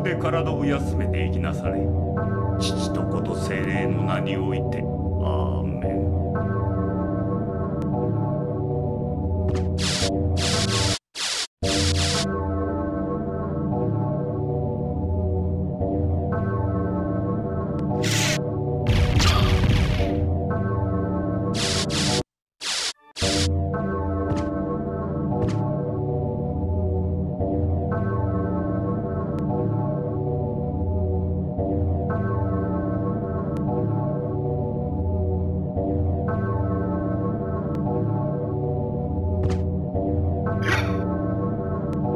で体を休めていきなされ父と子と精霊の名において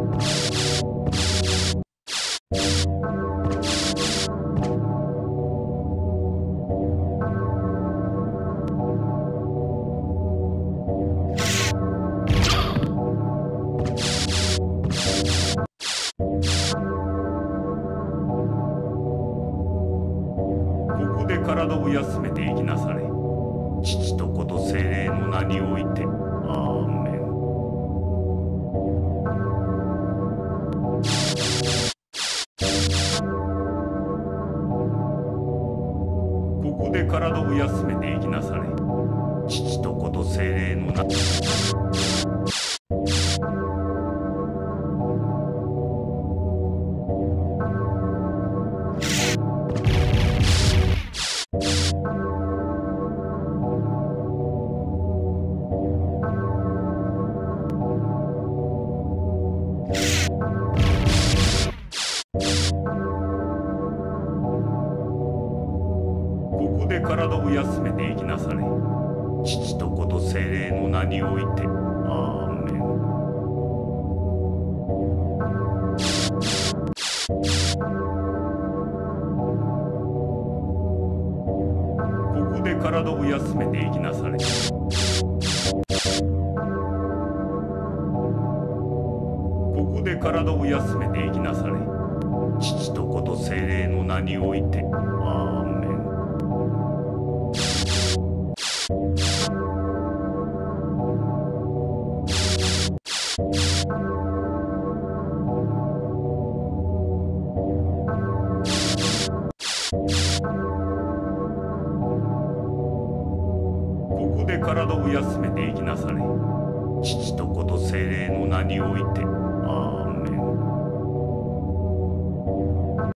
ここで体を休めていきなされ。父と子と精霊の名において。体を休めていきなされ。父と子と精霊の名ここで体を休めていきなされ父と子と精霊の名においてアーメン。ここで体を休めていきなされ。ここで体を休めていきなされ。父と子と精霊の名においてここで体を休めていきなされ父と子と精霊の名において